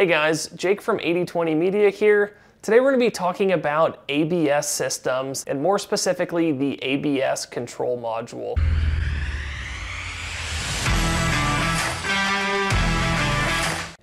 Hey guys, Jake from 8020 Media here. Today we're going to be talking about ABS systems and more specifically the ABS control module.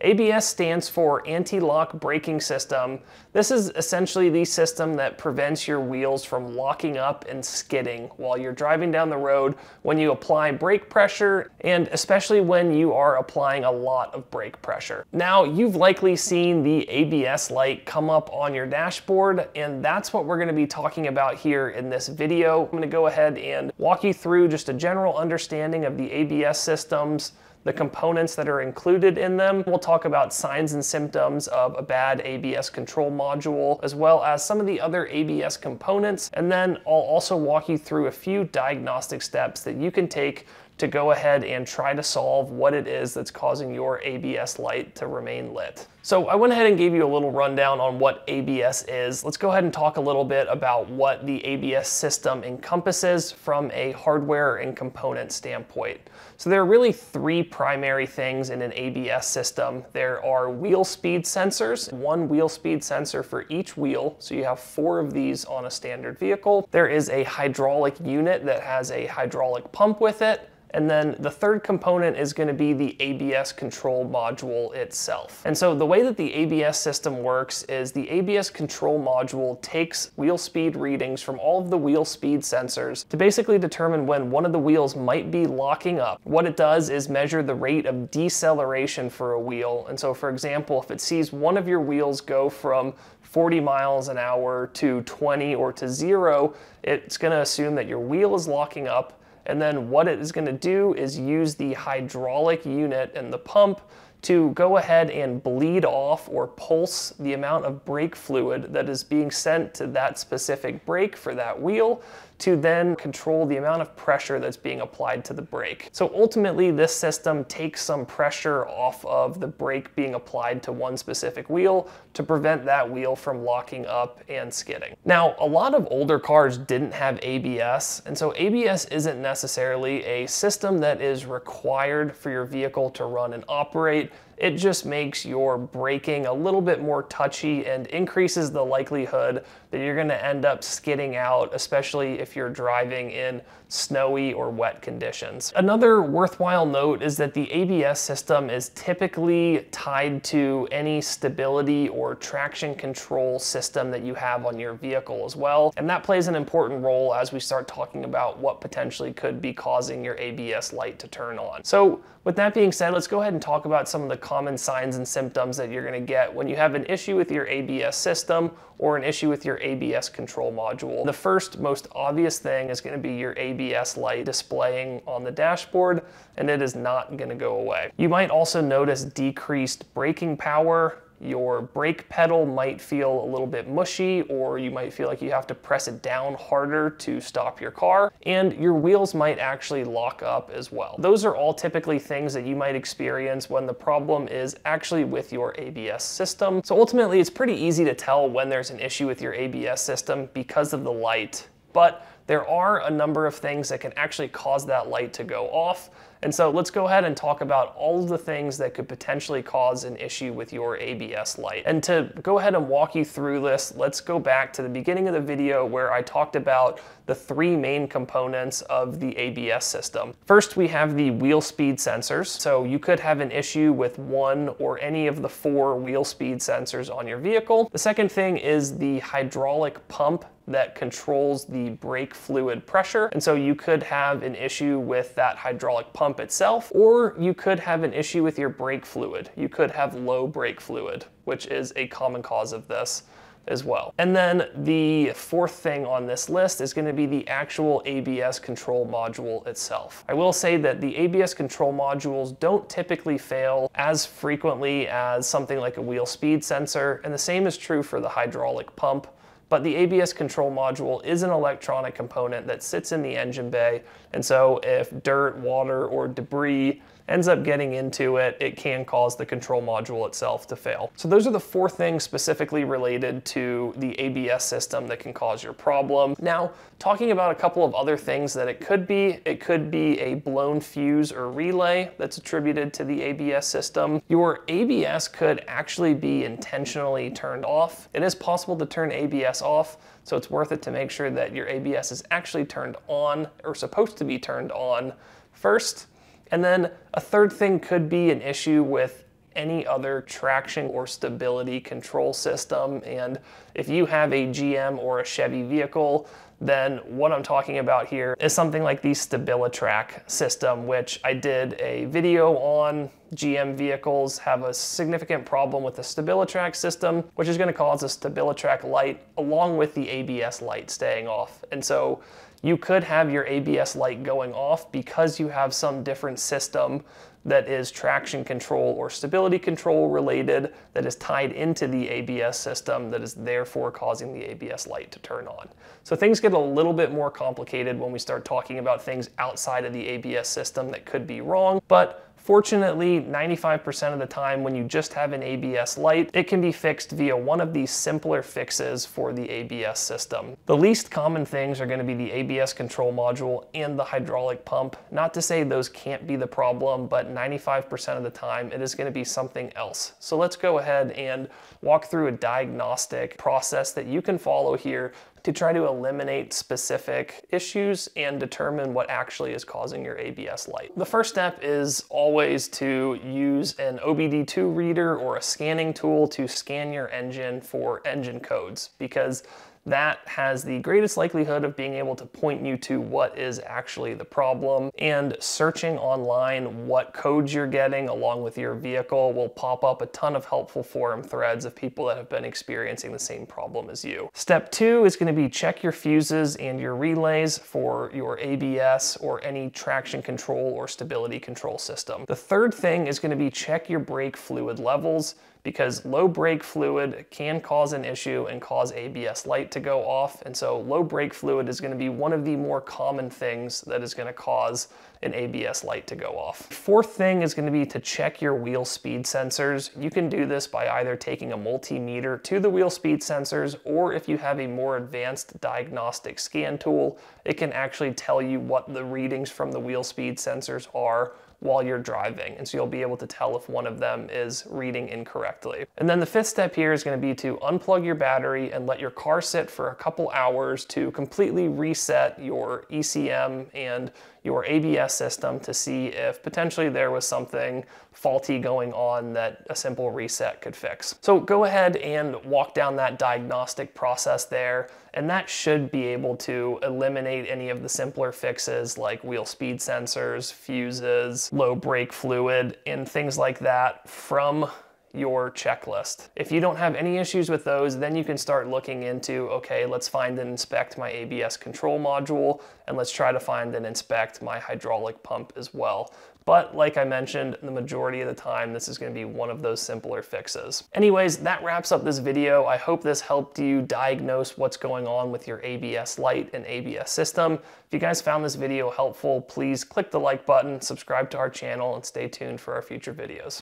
ABS stands for Anti-Lock Braking System. This is essentially the system that prevents your wheels from locking up and skidding while you're driving down the road when you apply brake pressure and especially when you are applying a lot of brake pressure. Now, you've likely seen the ABS light come up on your dashboard and that's what we're gonna be talking about here in this video. I'm gonna go ahead and walk you through just a general understanding of the ABS systems, the components that are included in them. We'll talk about signs and symptoms of a bad ABS control module, as well as some of the other ABS components. And then I'll also walk you through a few diagnostic steps that you can take to go ahead and try to solve what it is that's causing your ABS light to remain lit. So I went ahead and gave you a little rundown on what ABS is. Let's go ahead and talk a little bit about what the ABS system encompasses from a hardware and component standpoint. So there are really three primary things in an ABS system. There are wheel speed sensors, one wheel speed sensor for each wheel. So you have four of these on a standard vehicle. There is a hydraulic unit that has a hydraulic pump with it. And then the third component is gonna be the ABS control module itself. And so the way that the ABS system works is the ABS control module takes wheel speed readings from all of the wheel speed sensors to basically determine when one of the wheels might be locking up. What it does is measure the rate of deceleration for a wheel. And so for example, if it sees one of your wheels go from 40 miles an hour to 20 or to zero, it's gonna assume that your wheel is locking up and then what it is gonna do is use the hydraulic unit and the pump to go ahead and bleed off or pulse the amount of brake fluid that is being sent to that specific brake for that wheel to then control the amount of pressure that's being applied to the brake. So ultimately this system takes some pressure off of the brake being applied to one specific wheel to prevent that wheel from locking up and skidding. Now a lot of older cars didn't have ABS and so ABS isn't necessarily a system that is required for your vehicle to run and operate it just makes your braking a little bit more touchy and increases the likelihood that you're gonna end up skidding out, especially if you're driving in snowy or wet conditions. Another worthwhile note is that the ABS system is typically tied to any stability or traction control system that you have on your vehicle as well. And that plays an important role as we start talking about what potentially could be causing your ABS light to turn on. So with that being said, let's go ahead and talk about some of the common signs and symptoms that you're gonna get when you have an issue with your ABS system or an issue with your ABS control module. The first most obvious thing is gonna be your ABS light displaying on the dashboard and it is not gonna go away. You might also notice decreased braking power, your brake pedal might feel a little bit mushy or you might feel like you have to press it down harder to stop your car and your wheels might actually lock up as well. Those are all typically things that you might experience when the problem is actually with your ABS system. So ultimately it's pretty easy to tell when there's an issue with your ABS system because of the light, but there are a number of things that can actually cause that light to go off. And so let's go ahead and talk about all the things that could potentially cause an issue with your ABS light. And to go ahead and walk you through this, let's go back to the beginning of the video where I talked about the three main components of the ABS system. First, we have the wheel speed sensors. So you could have an issue with one or any of the four wheel speed sensors on your vehicle. The second thing is the hydraulic pump that controls the brake fluid pressure. And so you could have an issue with that hydraulic pump itself, or you could have an issue with your brake fluid. You could have low brake fluid, which is a common cause of this as well. And then the fourth thing on this list is gonna be the actual ABS control module itself. I will say that the ABS control modules don't typically fail as frequently as something like a wheel speed sensor, and the same is true for the hydraulic pump. But the ABS control module is an electronic component that sits in the engine bay. And so if dirt, water, or debris ends up getting into it, it can cause the control module itself to fail. So those are the four things specifically related to the ABS system that can cause your problem. Now, talking about a couple of other things that it could be, it could be a blown fuse or relay that's attributed to the ABS system. Your ABS could actually be intentionally turned off. It is possible to turn ABS off, so it's worth it to make sure that your ABS is actually turned on or supposed to be turned on first. And then a third thing could be an issue with any other traction or stability control system. And if you have a GM or a Chevy vehicle, then what I'm talking about here is something like the StabiliTrak system, which I did a video on. GM vehicles have a significant problem with the StabiliTrak system, which is gonna cause a StabiliTrak light along with the ABS light staying off. And so you could have your ABS light going off because you have some different system that is traction control or stability control related that is tied into the ABS system that is therefore causing the ABS light to turn on. So things get a little bit more complicated when we start talking about things outside of the ABS system that could be wrong, but Fortunately, 95% of the time when you just have an ABS light, it can be fixed via one of these simpler fixes for the ABS system. The least common things are gonna be the ABS control module and the hydraulic pump. Not to say those can't be the problem, but 95% of the time it is gonna be something else. So let's go ahead and walk through a diagnostic process that you can follow here to try to eliminate specific issues and determine what actually is causing your ABS light. The first step is always to use an OBD2 reader or a scanning tool to scan your engine for engine codes because that has the greatest likelihood of being able to point you to what is actually the problem. And searching online what codes you're getting along with your vehicle will pop up a ton of helpful forum threads of people that have been experiencing the same problem as you. Step two is gonna be check your fuses and your relays for your ABS or any traction control or stability control system. The third thing is gonna be check your brake fluid levels because low brake fluid can cause an issue and cause ABS light to go off. And so low brake fluid is gonna be one of the more common things that is gonna cause an ABS light to go off. Fourth thing is gonna be to check your wheel speed sensors. You can do this by either taking a multimeter to the wheel speed sensors, or if you have a more advanced diagnostic scan tool, it can actually tell you what the readings from the wheel speed sensors are while you're driving. And so you'll be able to tell if one of them is reading incorrectly. And then the fifth step here is gonna be to unplug your battery and let your car sit for a couple hours to completely reset your ECM and your ABS system to see if potentially there was something faulty going on that a simple reset could fix. So go ahead and walk down that diagnostic process there, and that should be able to eliminate any of the simpler fixes like wheel speed sensors, fuses, low brake fluid, and things like that from your checklist. If you don't have any issues with those, then you can start looking into, okay, let's find and inspect my ABS control module, and let's try to find and inspect my hydraulic pump as well. But like I mentioned, the majority of the time, this is gonna be one of those simpler fixes. Anyways, that wraps up this video. I hope this helped you diagnose what's going on with your ABS light and ABS system. If you guys found this video helpful, please click the like button, subscribe to our channel, and stay tuned for our future videos.